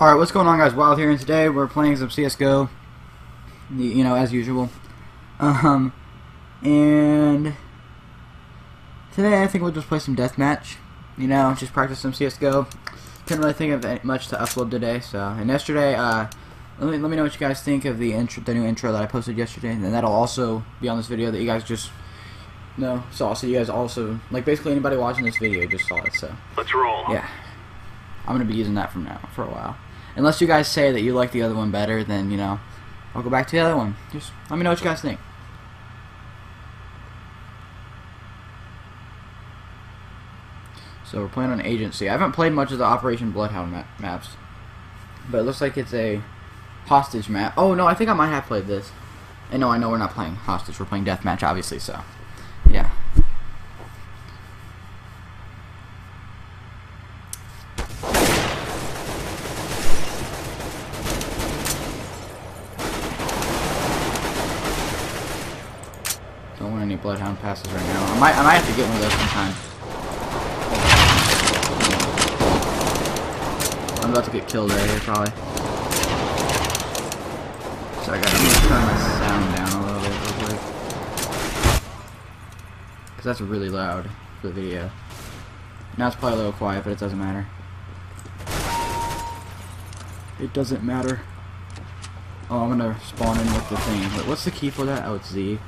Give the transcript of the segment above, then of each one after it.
Alright, what's going on guys? Wyld here, and today we're playing some CSGO, you know, as usual. Um, and today I think we'll just play some deathmatch, you know, just practice some CSGO. Couldn't really think of much to upload today, so, and yesterday, uh, let me, let me know what you guys think of the intro, the new intro that I posted yesterday, and that'll also be on this video that you guys just, no, saw, so you guys also, like basically anybody watching this video just saw it, so. Let's roll. Yeah. I'm going to be using that from now, for a while. Unless you guys say that you like the other one better, then, you know, I'll go back to the other one. Just let me know what you guys think. So we're playing on Agency. I haven't played much of the Operation Bloodhound ma maps. But it looks like it's a hostage map. Oh, no, I think I might have played this. And no, I know we're not playing hostage. We're playing deathmatch, obviously, so. Yeah. Bloodhound passes right now. I might I might have to get one of those sometime. I'm about to get killed right here probably. So I gotta turn my sound down a little bit real quick. Cause that's really loud for the video. Now it's probably a little quiet, but it doesn't matter. It doesn't matter. Oh, I'm gonna spawn in with the thing. Wait, what's the key for that? Oh, it's Z.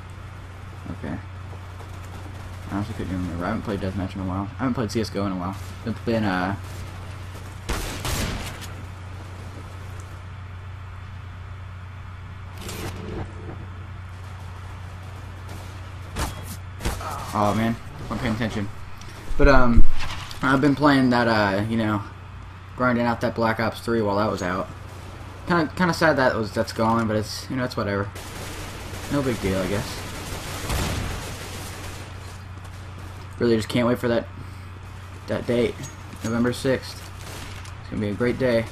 Okay. I honestly couldn't even remember. I haven't played Deathmatch in a while. I haven't played CSGO in a while. It's been, uh... Oh, man. I'm paying attention. But, um... I've been playing that, uh, you know... Grinding out that Black Ops 3 while that was out. Kind of, kind of sad that was that's gone, but it's, you know, it's whatever. No big deal, I guess. Really just can't wait for that that date. November 6th. It's gonna be a great day.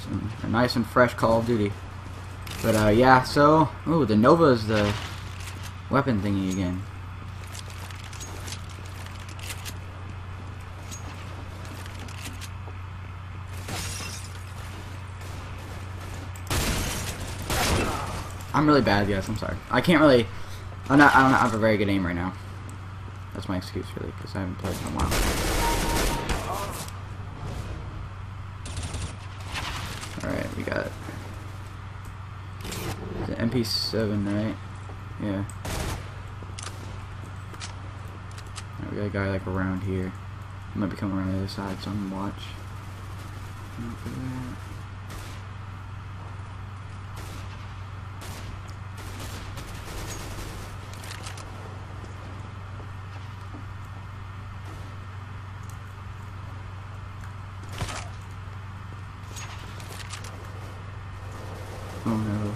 Some, a nice and fresh Call of Duty. But uh, yeah, so ooh, the Nova is the weapon thingy again. I'm really bad, guys. I'm sorry. I can't really. I'm not. I don't have a very good aim right now. That's my excuse, really, because I haven't played in a while. All right, we got the MP7, right? Yeah. Right, we got a guy like around here. He might be coming around the other side, so I'm gonna watch. Oh no.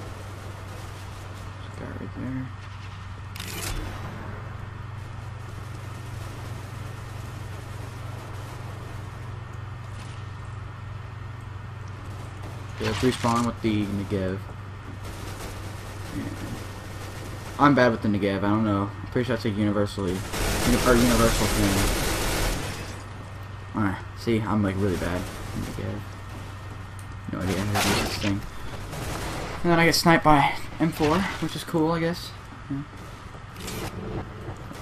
There's a guy right there. Okay, let's respawn with the Negev. Yeah. I'm bad with the Negev, I don't know. I'm pretty sure that's a universally uni or universal thing. Alright, see, I'm like really bad Negev. No idea how to use this thing. And then I get sniped by M4, which is cool, I guess. Yeah.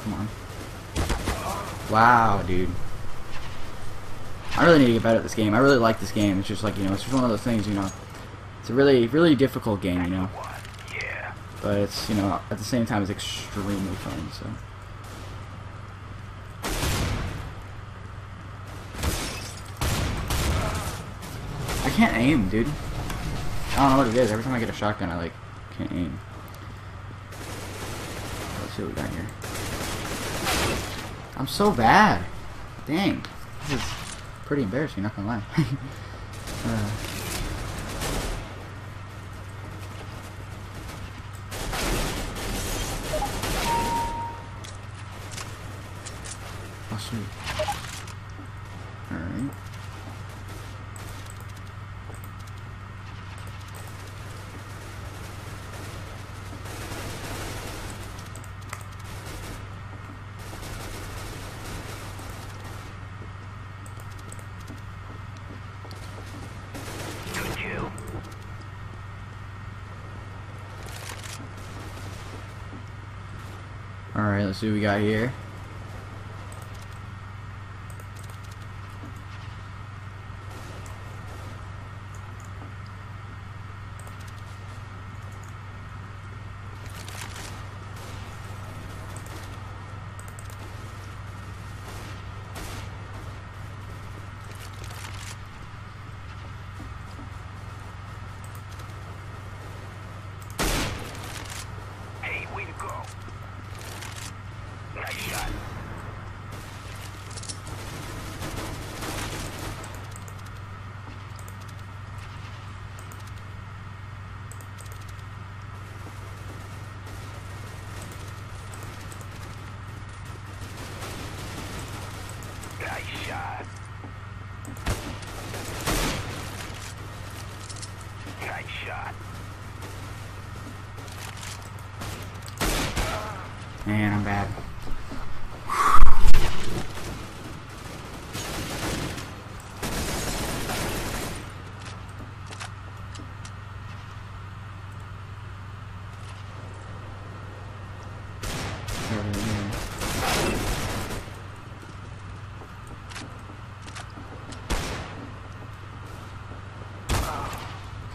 come on. Wow, dude. I really need to get better at this game. I really like this game. It's just like, you know, it's just one of those things, you know. It's a really, really difficult game, you know. But it's, you know, at the same time, it's extremely fun, so. I can't aim, dude. I don't know what it is. Every time I get a shotgun, I like can't aim. Let's see what we got here. I'm so bad. Dang, this is pretty embarrassing. Not gonna lie. uh, oh, sweet. All right. Alright, let's see what we got here. Hey, way to go. Nice shot. Nice shot. Nice shot. Man, I'm bad.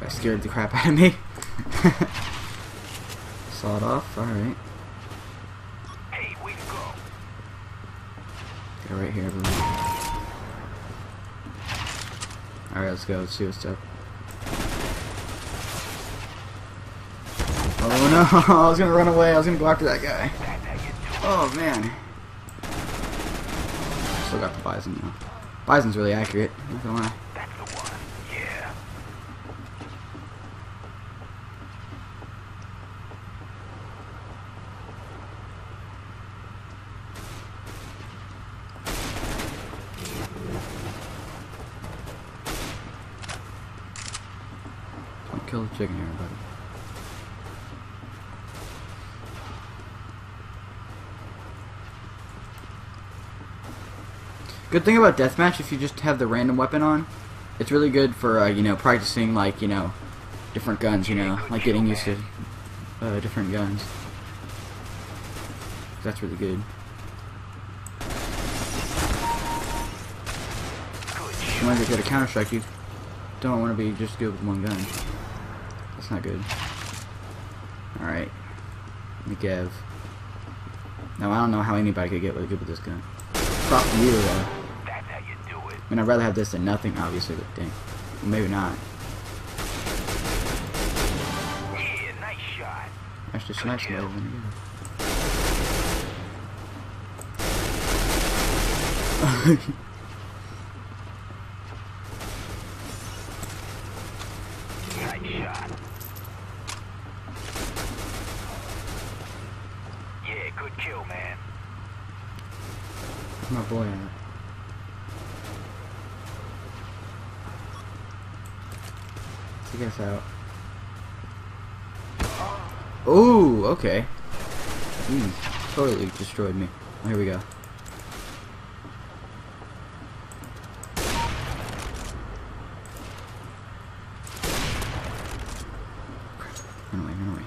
That scared the crap out of me. Saw it off, alright. Here. Alright, let's go. Let's see what's up. Oh no! I was gonna run away. I was gonna go after that guy. Oh man. Still got the Bizon though. Bizon's really accurate. Not gonna lie. Kill the chicken here, buddy. Good thing about deathmatch, if you just have the random weapon on, it's really good for uh, you know practicing like you know different guns. You know, like getting used to uh, different guns. That's really good. You shot. want to get a counter strike, you don't want to be just good with one gun. That's not good. Alright. Negev. Now, I don't know how anybody could get really good with this gun. Prop to you, though. That's how you do it. I mean, I'd rather have this than nothing, obviously, but dang. Well, maybe not. Yeah, nice shot. That's just nice though. when you get it. Nice shot. Yeah, good kill, man. Where's my boy at? Take us out. Ooh, okay. Destroyed me. Here we go. Run away, run away.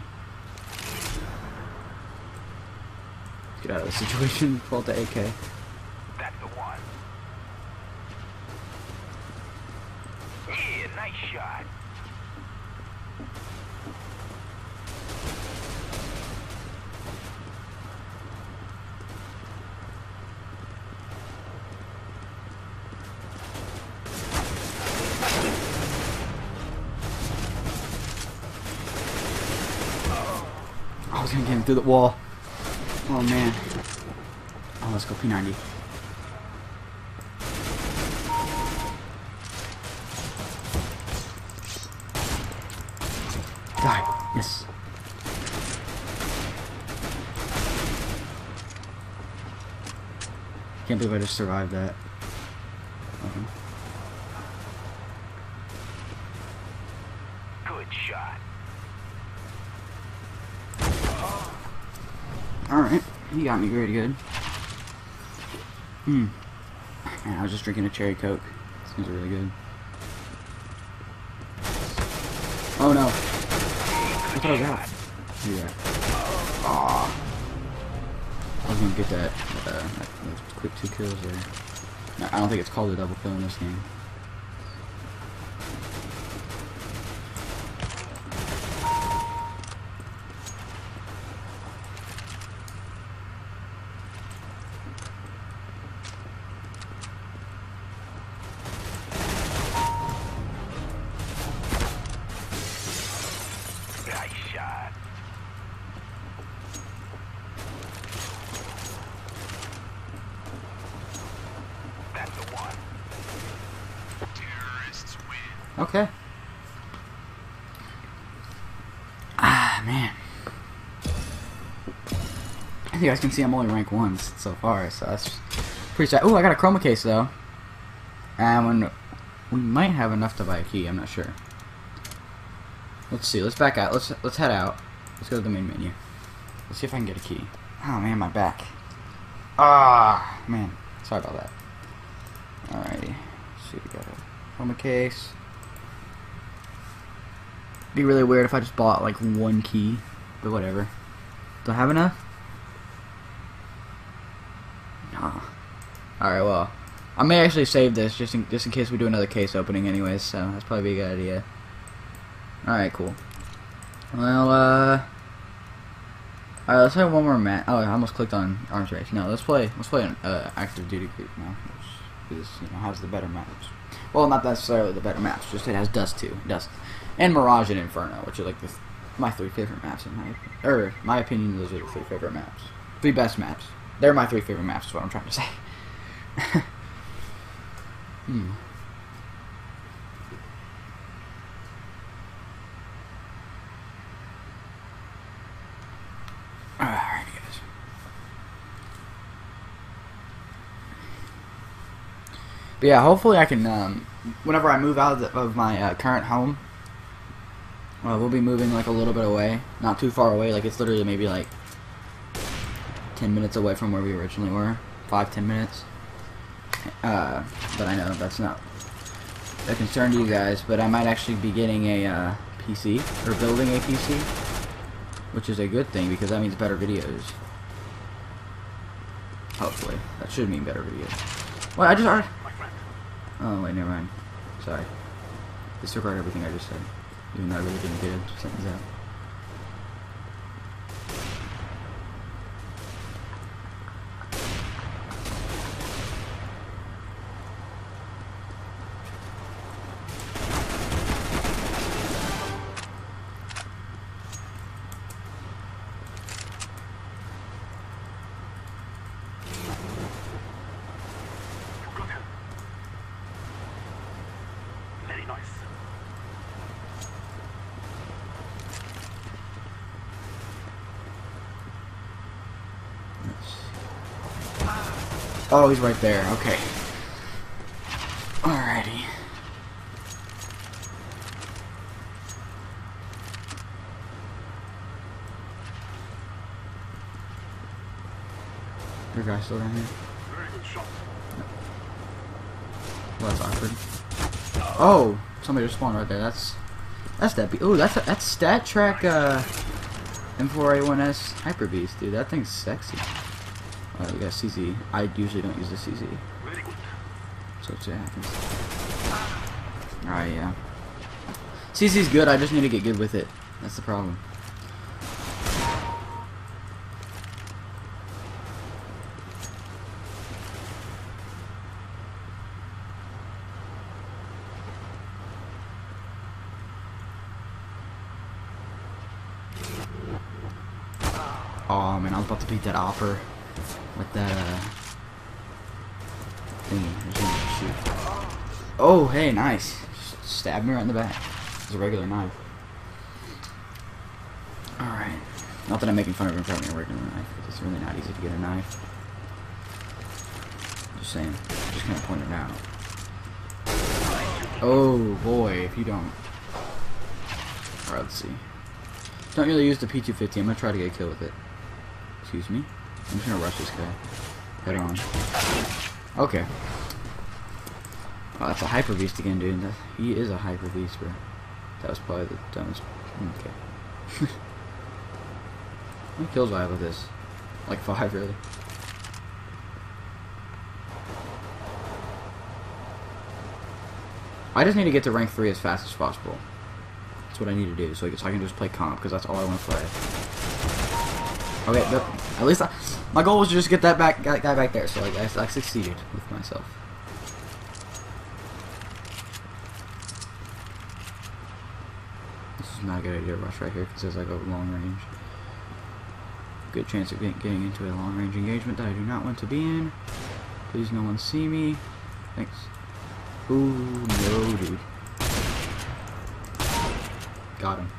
Get out of this situation. Out the AK. That's the one. Yeah, nice shot. Through the wall. Oh man. Oh, let's go P90. Die. Yes. Can't believe I just survived that. Okay. Good shot. Alright, he got me pretty good. Hmm. I was just drinking a cherry coke. Seems really good. Oh no. I thought I out. Yeah. Aw. I was gonna get that, uh, that quick two kills there. I don't think it's called a double kill in this game. Okay. Ah, man. As you guys can see, I'm only rank 1 so far, so that's pretty sad. Ooh, I got a chroma case though, and when we might have enough to buy a key. I'm not sure. Let's see. Let's back out. Let's let's head out. Let's go to the main menu. Let's see if I can get a key. Oh man, my back. Ah, man. Sorry about that. Alrighty. Let's see, we got a chroma case. Be really weird if I just bought like one key, but whatever. Do I have enough? No. Alright, well. I may actually save this just in, just in case we do another case opening anyways, so that's probably a good idea. Alright, cool. Well, uh... Alright, let's have one more match. Oh, I almost clicked on arms race. No, let's play, let's play an uh, active duty group now. Which is, you know, has the better maps. Well, not necessarily the better maps, just it has Dust 2. Dust. And Mirage and Inferno, which are like the my three favorite maps in my or my opinion. Those are the three favorite maps, three best maps. They're my three favorite maps. Is what I'm trying to say. hmm. Alright, guys. But yeah, hopefully I can. Um, whenever I move out of, the, of my uh, current home, uh, we'll be moving like a little bit away, not too far away. Like it's literally maybe like ten minutes away from where we originally were, five ten minutes. Uh, but I know that's not a concern to you guys. But I might actually be getting a uh, PC or building a PC, which is a good thing because that means better videos. Hopefully, that should mean better videos. Well, I just already. Oh wait, never mind. Sorry. Disregard everything I just said. Even though I really didn't get it. Something's out. Oh, he's right there. Okay. Alrighty. Your guy still down here? Well, that's awkward. Oh, somebody just spawned right there. That's that's that. Oh, that's a, that's StatTrak uh, M4A1S Hyper Beast, dude. That thing's sexy. Oh, you got CZ. I usually don't use the CZ, so it happens. Alright, yeah. CZ's good. I just need to get good with it. That's the problem. Oh man, I was about to beat that opper with that uh thingy. Oh, hey, nice. Stabbed me right in the back. It's a regular knife. Alright. Not that I'm making fun of him for having a regular knife. It's really not easy to get a knife. Just saying. Just gonna point it out. Oh boy, if you don't. Alright, let's see. Don't really use the P250. I'm gonna try to get a kill with it. Excuse me. I'm just gonna rush this guy. Head on. Okay. Oh, that's a hyper beast again, dude. He is a hyper beast, bro. That was probably the dumbest. Okay. How many kills do I have with this? Like five, really. I just need to get to rank three as fast as possible. That's what I need to do, so I can just play comp because that's all I want to play. Okay, but at least I, my goal was to just get that back guy, guy back there, so like, I, I succeeded with myself. This is not a good idea to rush right here because there's like a long range. Good chance of getting into a long range engagement that I do not want to be in. Please no one see me. Thanks. Ooh, no, dude. Got him.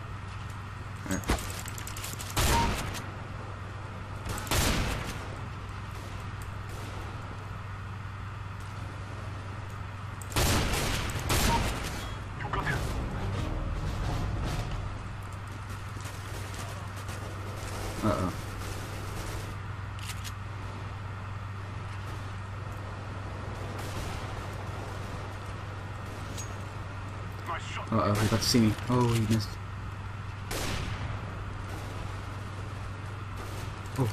Uh-oh. Uh-oh, he's about to see me. Oh, he missed. Oh,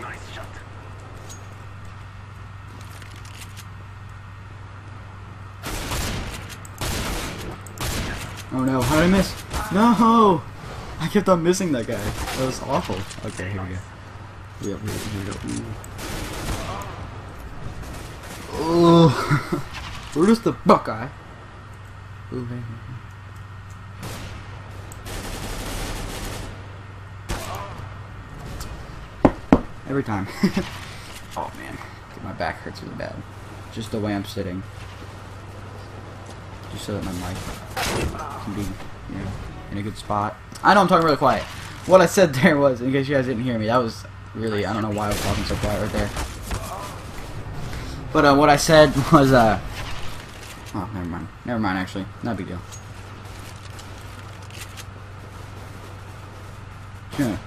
Nice shot. oh no, how did I miss? No! I kept on missing that guy. That was awful. Okay, here we go. We go, here. Ooh. Ooh. Where's the Buckeye? Ooh. Every time. oh man, my back hurts really bad. Just the way I'm sitting. Just so that my mic can be, you know, in a good spot. I know I'm talking really quiet. What I said there was, in case you guys didn't hear me, that was really, I don't know why I was talking so quiet right there. But uh, what I said was, uh, oh, never mind. Never mind, actually. Not a big deal. Yeah.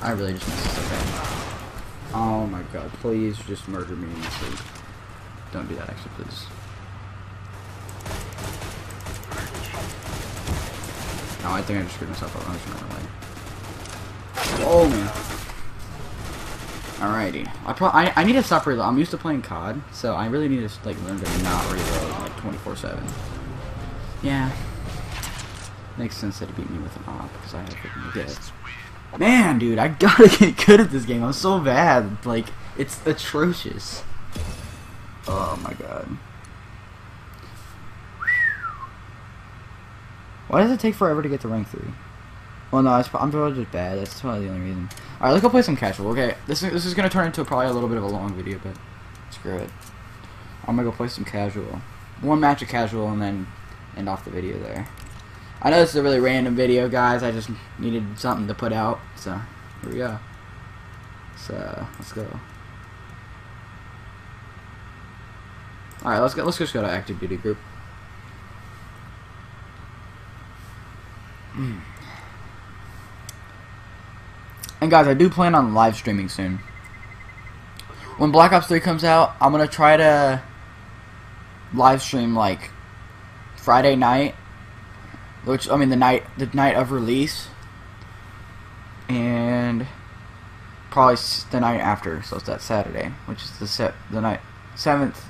I really just messed this up. Oh my god, please just murder me in my sleep. Don't do that, actually, please. No, I think I just screwed myself up. I'm just gonna run away. Oh man. Alrighty. I pro I, I need to stop reload. I'm used to playing COD, so I really need to like learn to not reload like 24/7. Yeah. Makes sense that he beat me with an op because I have freaking get. Man, dude, I gotta get good at this game. I'm so bad. Like, it's atrocious. Oh my god. Why does it take forever to get to rank 3? Well, no, I'm probably just bad. That's probably the only reason. Alright, let's go play some casual. Okay, this is, this is going to turn into probably a little bit of a long video, but screw it. I'm going to go play some casual. One match of casual and then end off the video there. I know this is a really random video, guys. I just needed something to put out, so here we go. So, let's go. Alright, let's go, let's just go to active duty group. Mm. And guys, I do plan on live streaming soon. When Black Ops 3 comes out, I'm gonna try to live stream like Friday night, which I mean the night the night of release, and probably the night after. So it's that Saturday, which is the set the night seventh,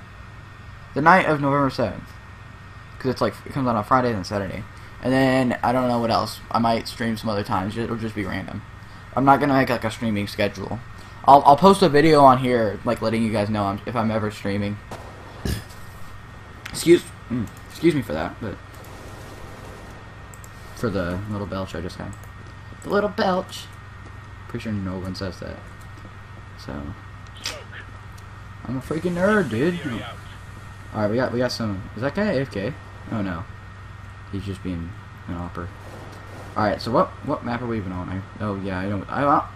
the night of November seventh, because it's like it comes out on Friday and Saturday, and then I don't know what else. I might stream some other times. It'll just be random. I'm not gonna make like a streaming schedule. I'll I'll post a video on here, like letting you guys know I'm, if I'm ever streaming. Excuse mm, excuse me for that, but for the little belch I just had. The little belch. Pretty sure no one says that. So I'm a freaking nerd, dude. All right, we got we got some. Is that guy AFK? Oh no, he's just being an opper. All right, so what what map are we even on? I, oh yeah, I don't. I uh,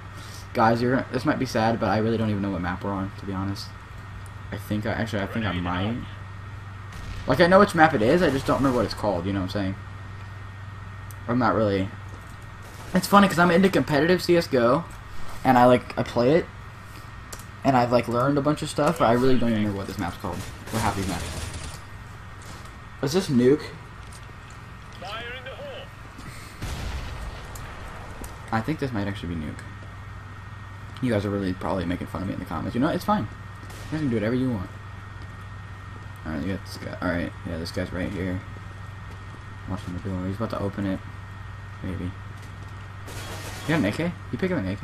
guys, you're this might be sad, but I really don't even know what map we're on to be honest. I think I actually I think I might. Like I know which map it is, I just don't remember what it's called. You know what I'm saying? I'm not really. It's funny because I'm into competitive CS:GO, and I like I play it, and I've like learned a bunch of stuff, but I really don't even remember what this map's called. What happy map. Is this nuke? Fire in the hole. I think this might actually be nuke. You guys are really probably making fun of me in the comments. You know? It's fine. You guys can do whatever you want. Alright, you got this guy. Alright, yeah, this guy's right here. Watching the door. He's about to open it. Maybe. You got an AK? You pick up an AK?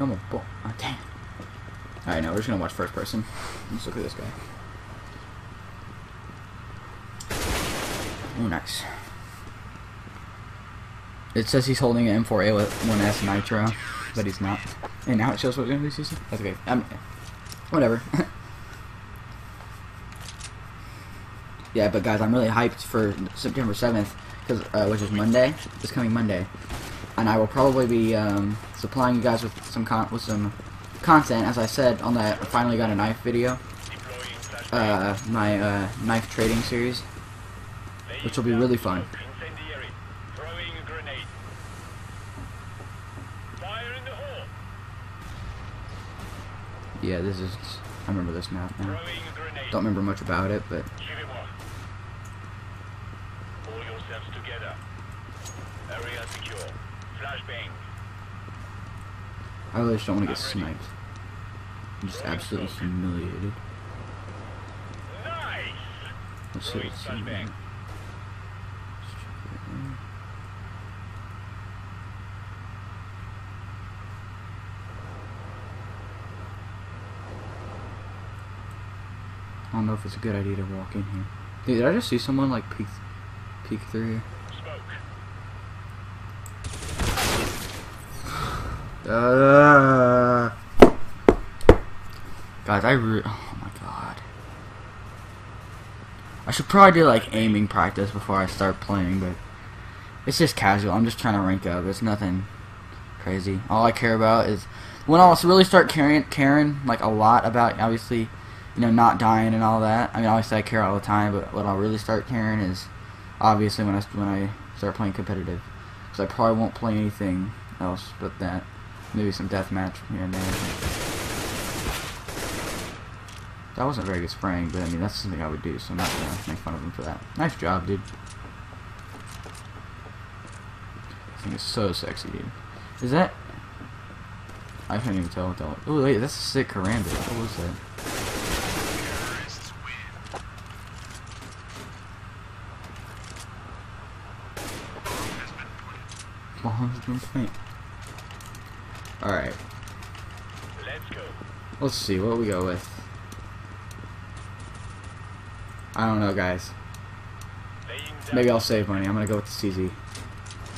No more bull. Oh, damn. Alright, now we're just gonna watch first person. Let's look at this guy. Oh, nice. It says he's holding an M4A with 1S Nitro, but he's not. And now it shows what be using. That's okay. Um, whatever. yeah, but guys, I'm really hyped for September 7th, cause uh, which is Monday. This coming Monday, and I will probably be um, supplying you guys with some con with some content, as I said on that I finally got a knife video, uh, my uh, knife trading series. Which will be really fun. smoke. Incendiary. Throwing a grenade. Fire in the hole. Yeah, this is. I remember this map now. Throwing a grenade. Don't remember much about it, but Suivez-moi. Pull yourselves together. Area secure. Flashbang. I really just don't want to get sniped. I'm just absolutely humiliated. Nice! Let's see what's in there. Let's check it out. I don't know if it's a good idea to walk in here. Dude, did I just see someone like peek, peek through here? Uh, guys, I re- oh my god. I should probably do like aiming practice before I start playing, but it's just casual. I'm just trying to rank up. It's nothing crazy. All I care about is when I'll really start caring, caring like a lot about obviously, you know, not dying and all that. I mean, obviously I care all the time, but what I'll really start caring is obviously when I when I start playing competitive, because I probably won't play anything else but that. Maybe some deathmatch here and there. That wasn't very good spraying, but I mean that's something I would do, so I'm not gonna make fun of him for that. Nice job, dude. This thing is so sexy, dude. Is that? I can't even tell what that. Oh wait, that's a sick karambit. What was that? Planted. Alright, Let's go. let's see what we go with. I don't know, guys. Maybe I'll save money. I'm gonna go with the CZ.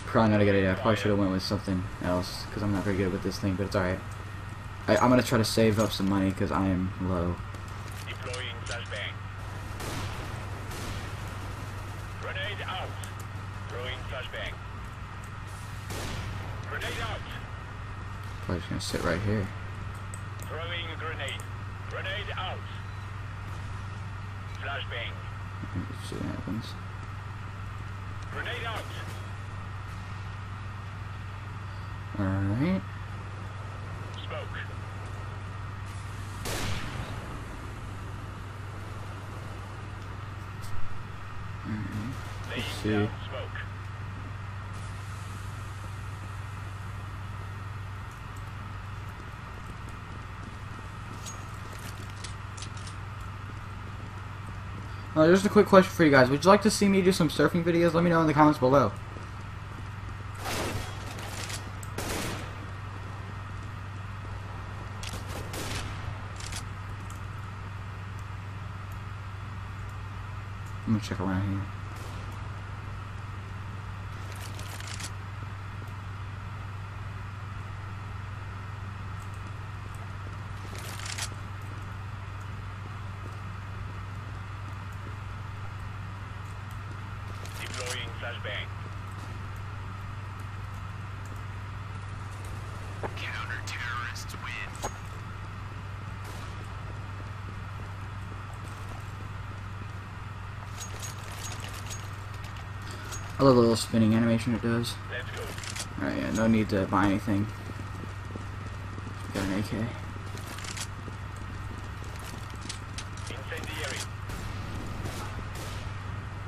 Probably not a good idea. I probably should have went with something else because I'm not very good with this thing, but it's alright. I- I'm gonna try to save up some money because I am low. Deploying flashbang. Grenade out. Throwing flashbang. Grenade out. Probably just gonna sit right here. Throwing a grenade. Grenade out. Flashbang. Let's see what happens. Grenade out. Alright. Smoke. Laying see. down smoke. Uh, just a quick question for you guys. Would you like to see me do some surfing videos? Let me know in the comments below. I'm gonna check around here. The little spinning animation it does. Alright, yeah, no need to buy anything. Got an AK. Incendiary.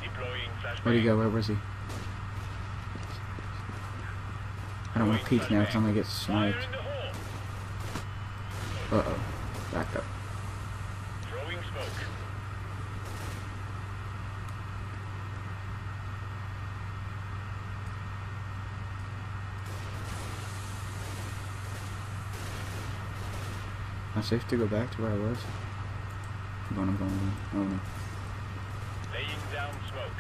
Deploying flashbang. Where'd he go? Where was he? gonna peek now because I'm gonna get sniped. in the hole. Uh oh. Back up. Throwing smoke. Am I safe to go back to where I was? I'm going, I'm going, I'm going. Oh no. Laying down smoke.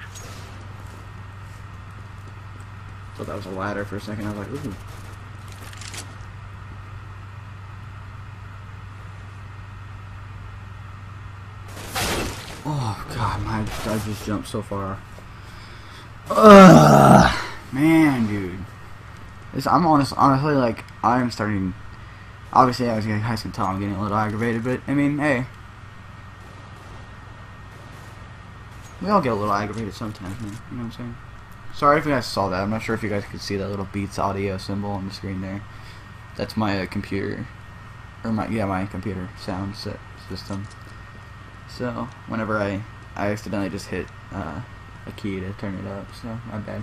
Thought that was a ladder for a second. I was like, ooh. Oh god, my I just jumped so far. Ugh, man, dude. This, I'm honest, honestly like I'm starting. Obviously, was getting guys can tell I'm getting a little aggravated, but I mean, hey, we all get a little aggravated sometimes, man. You know what I'm saying? Sorry if you guys saw that. I'm not sure if you guys could see that little Beats audio symbol on the screen there. That's my uh, computer, or my yeah my computer sound set system. So whenever I I accidentally just hit uh, a key to turn it up, so my bad.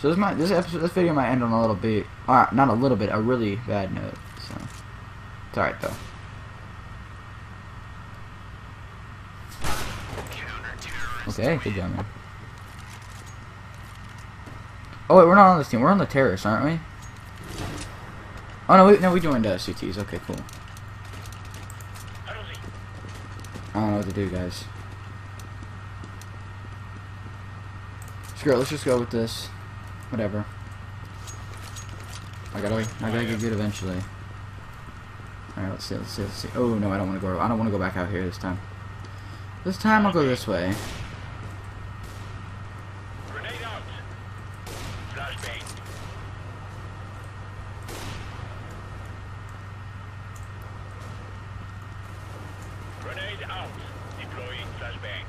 So this might this episode this video might end on a little bit, uh, not a little bit, a really bad note. So it's alright though. Counter-terrorist Okay, good job, man. Oh wait, we're not on this team. We're on the terrorists, aren't we? Oh no, we no we joined uh, CTs. Okay, cool. I don't know what to do, guys. Screw it. Let's just go with this. Whatever. I gotta, I gotta get good eventually. All right, let's see, let's see, let's see. Oh no, I don't want to go. I don't want to go back out here this time. This time I'll go this way. Grenade out. Flashbang. Grenade out. Deploying flashbang.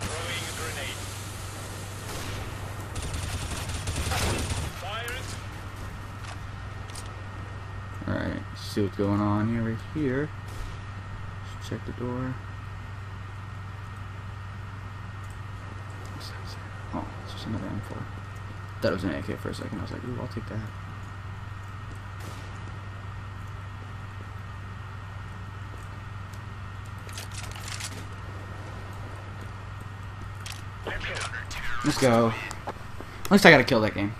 Throwing grenade. Fire it. All right, see what's going on here. Right here. Let's check the door. Oh, it's just another M4. Thought it was an AK for a second. I was like, ooh, I'll take that. Let's go. At least I gotta kill that game.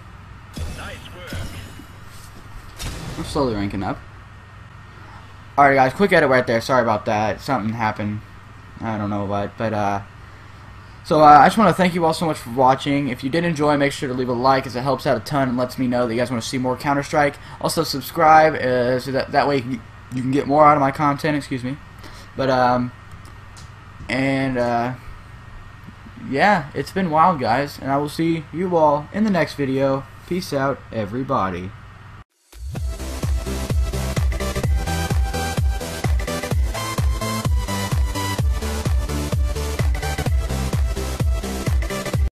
I'm slowly ranking up. Alright guys, quick edit right there. Sorry about that. Something happened. I don't know what, but uh so uh, I just want to thank you all so much for watching. If you did enjoy, make sure to leave a like as it helps out a ton and lets me know that you guys want to see more Counter-Strike. Also subscribe uh, so that that way you can, you can get more out of my content, excuse me. But um and uh yeah, it's been Wyld guys and I will see you all in the next video. Peace out everybody.